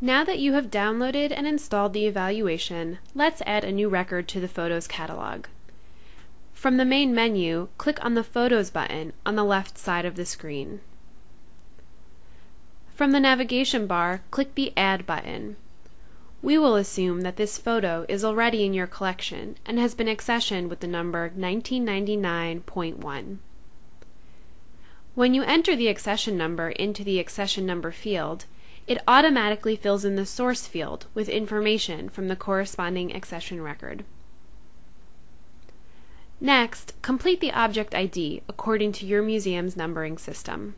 Now that you have downloaded and installed the evaluation, let's add a new record to the Photos catalog. From the main menu, click on the Photos button on the left side of the screen. From the navigation bar, click the Add button. We will assume that this photo is already in your collection and has been accessioned with the number 1999.1. When you enter the accession number into the accession number field, it automatically fills in the source field with information from the corresponding accession record. Next, complete the object ID according to your museum's numbering system.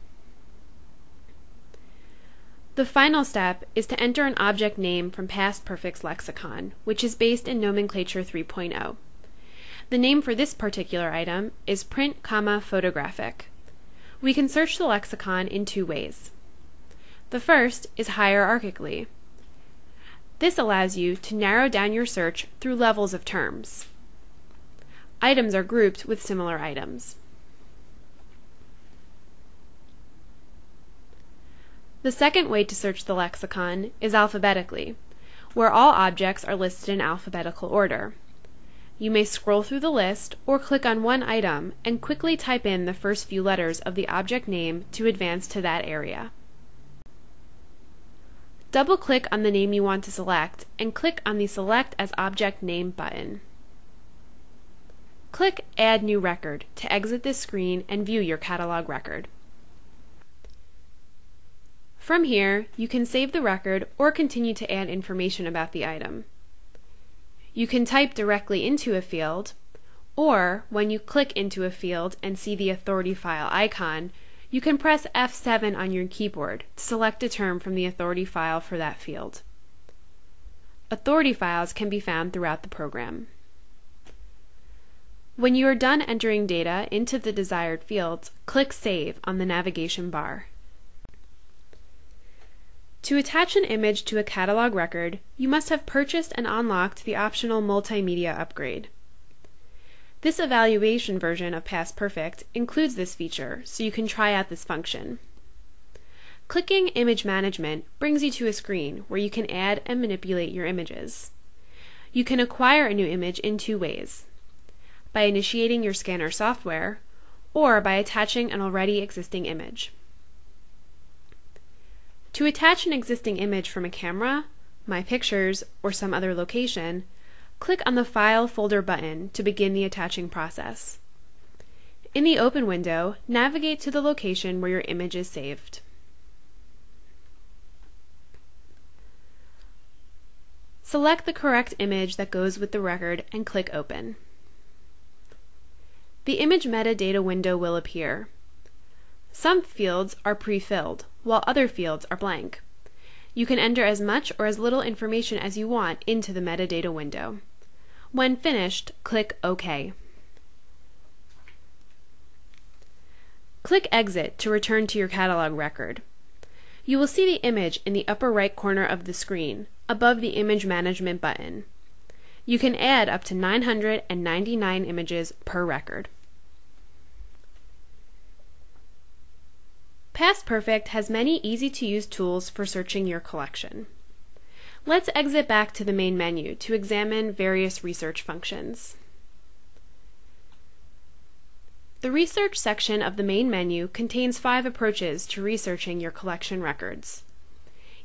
The final step is to enter an object name from PastPerfect's lexicon, which is based in Nomenclature 3.0. The name for this particular item is print, comma, photographic. We can search the lexicon in two ways. The first is hierarchically. This allows you to narrow down your search through levels of terms. Items are grouped with similar items. The second way to search the lexicon is alphabetically, where all objects are listed in alphabetical order. You may scroll through the list or click on one item and quickly type in the first few letters of the object name to advance to that area. Double-click on the name you want to select and click on the Select as Object Name button. Click Add New Record to exit this screen and view your catalog record. From here, you can save the record or continue to add information about the item. You can type directly into a field, or when you click into a field and see the authority file icon, you can press F7 on your keyboard to select a term from the authority file for that field. Authority files can be found throughout the program. When you are done entering data into the desired fields, click Save on the navigation bar. To attach an image to a catalog record, you must have purchased and unlocked the optional Multimedia upgrade. This evaluation version of PastPerfect includes this feature, so you can try out this function. Clicking Image Management brings you to a screen where you can add and manipulate your images. You can acquire a new image in two ways by initiating your scanner software or by attaching an already existing image. To attach an existing image from a camera, My Pictures, or some other location, Click on the File Folder button to begin the attaching process. In the Open window, navigate to the location where your image is saved. Select the correct image that goes with the record and click Open. The image metadata window will appear. Some fields are pre-filled, while other fields are blank. You can enter as much or as little information as you want into the metadata window. When finished, click OK. Click Exit to return to your catalog record. You will see the image in the upper right corner of the screen, above the Image Management button. You can add up to 999 images per record. PastPerfect has many easy-to-use tools for searching your collection. Let's exit back to the main menu to examine various research functions. The Research section of the main menu contains five approaches to researching your collection records.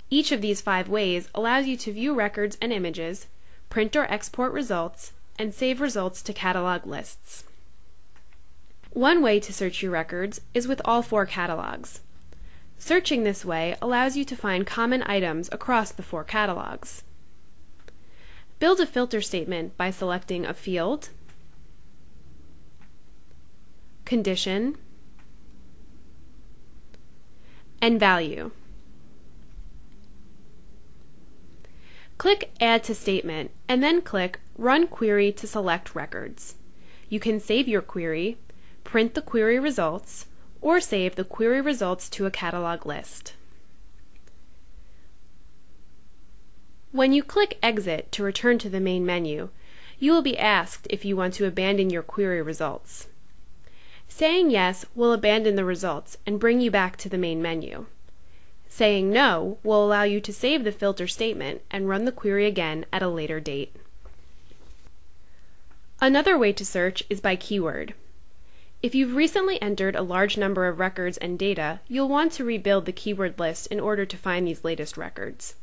Each of these five ways allows you to view records and images, print or export results, and save results to catalog lists. One way to search your records is with all four catalogs. Searching this way allows you to find common items across the four catalogs. Build a filter statement by selecting a field, condition, and value. Click Add to Statement and then click Run Query to select records. You can save your query, print the query results, or save the query results to a catalog list. When you click Exit to return to the main menu, you will be asked if you want to abandon your query results. Saying yes will abandon the results and bring you back to the main menu. Saying no will allow you to save the filter statement and run the query again at a later date. Another way to search is by keyword. If you've recently entered a large number of records and data, you'll want to rebuild the keyword list in order to find these latest records.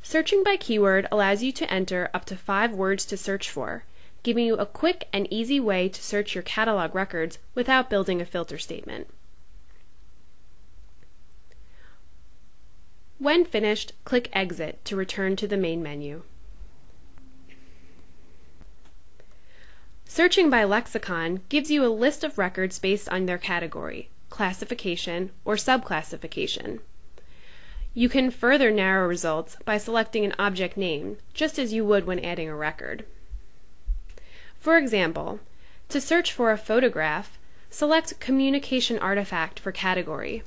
Searching by keyword allows you to enter up to five words to search for, giving you a quick and easy way to search your catalog records without building a filter statement. When finished, click Exit to return to the main menu. Searching by lexicon gives you a list of records based on their category, classification, or subclassification. You can further narrow results by selecting an object name, just as you would when adding a record. For example, to search for a photograph, select Communication Artifact for category,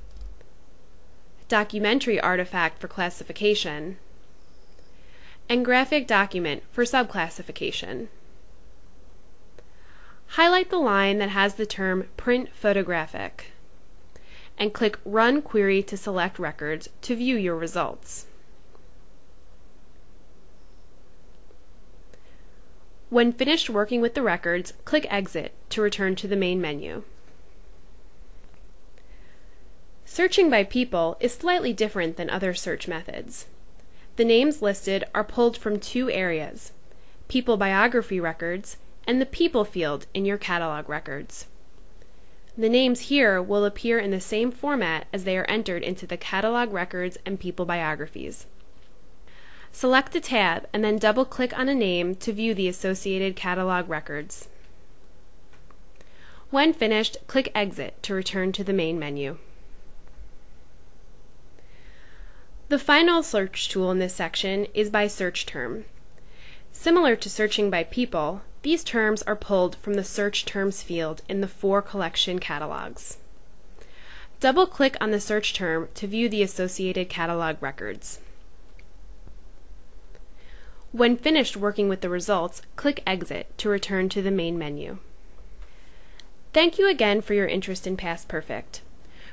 Documentary Artifact for classification, and Graphic Document for subclassification. Highlight the line that has the term Print Photographic and click Run Query to select records to view your results. When finished working with the records, click Exit to return to the main menu. Searching by people is slightly different than other search methods. The names listed are pulled from two areas, people biography records and the people field in your catalog records. The names here will appear in the same format as they are entered into the catalog records and people biographies. Select a tab and then double click on a name to view the associated catalog records. When finished, click Exit to return to the main menu. The final search tool in this section is by search term. Similar to searching by people, these terms are pulled from the Search Terms field in the Four collection catalogs. Double-click on the search term to view the associated catalog records. When finished working with the results, click Exit to return to the main menu. Thank you again for your interest in PastPerfect.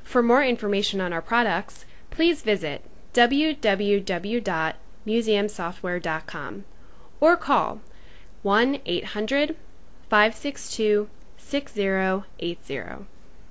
For more information on our products, please visit www.museumsoftware.com or call 1 800 562 6080.